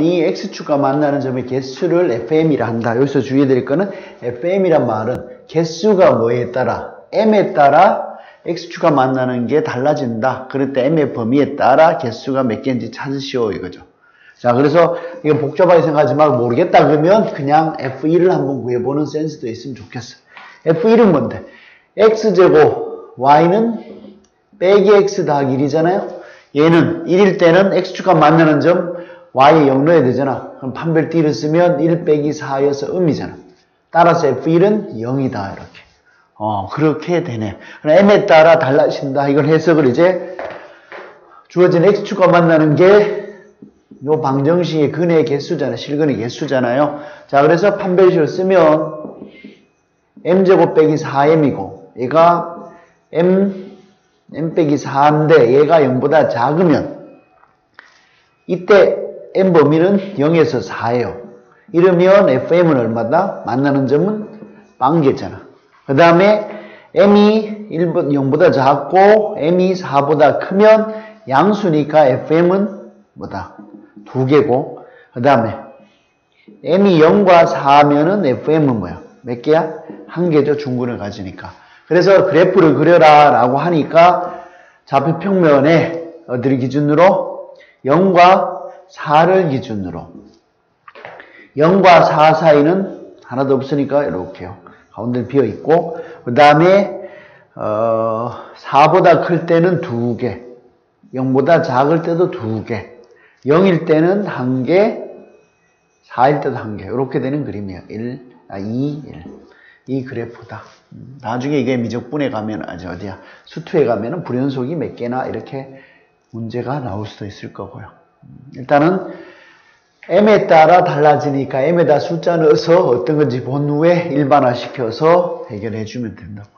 이 x축과 만나는 점의 개수를 fm이라 한다. 여기서 주의해야 될 거는 fm이란 말은 개수가 뭐에 따라 m에 따라 x축과 만나는 게 달라진다. 그럴 때 m의 범위에 따라 개수가 몇 개인지 찾으시오 이거죠. 자, 그래서 이거 복잡하게 생각하지 말고 모르겠다 그러면 그냥 f1을 한번 구해보는 센스도 있으면 좋겠어. f1은 뭔데? x제곱 y는 빼기 x 더하기 1이잖아요. 얘는 1일 때는 x축과 만나는 점 0 넣어야 되잖아. 그럼 판별 띠를 쓰면 1 빼기 4여서 음이잖아. 따라서 f1은 0이다 이렇게. 어 그렇게 되네. m에 따라 달라진다. 이걸 해석을 이제 주어진 x축과 만나는 게 요 방정식의 근의 개수잖아요. 실근의 개수잖아요. 자 그래서 판별식을 쓰면 m제곱 빼기 4m이고 얘가 m m 빼기 4인데 얘가 0보다 작으면 이때 m 범위는 0에서 4예요. 이러면 fm은 얼마다? 만나는 점은 빵개잖아. 그 다음에 m이 1보, 0보다 작고 m이 4보다 크면 양수니까 fm은 뭐다? 두 개고 그 다음에 m이 0과 4면은 fm은 뭐야? 몇 개야? 한 개죠. 중근을 가지니까. 그래서 그래프를 그려라 라고 하니까 좌표 평면에 어디를 기준으로 0과 4를 기준으로 0과 4 사이는 하나도 없으니까 이렇게요. 가운데 비어 있고 그 다음에 어, 4보다 클 때는 2개 0보다 작을 때도 2개 0일 때는 1개 4일 때도 1개 이렇게 되는 그림이에요. 1, 아, 2, 1. 이 그래프다. 나중에 이게 미적분에 가면 아주 어디야 수투에 가면 은 불연속이 몇 개나 이렇게 문제가 나올 수도 있을 거고요. 일단은 m에 따라 달라지니까 m에다 숫자 넣어서 어떤 건지 본 후에 일반화 시켜서 해결해 주면 된다고.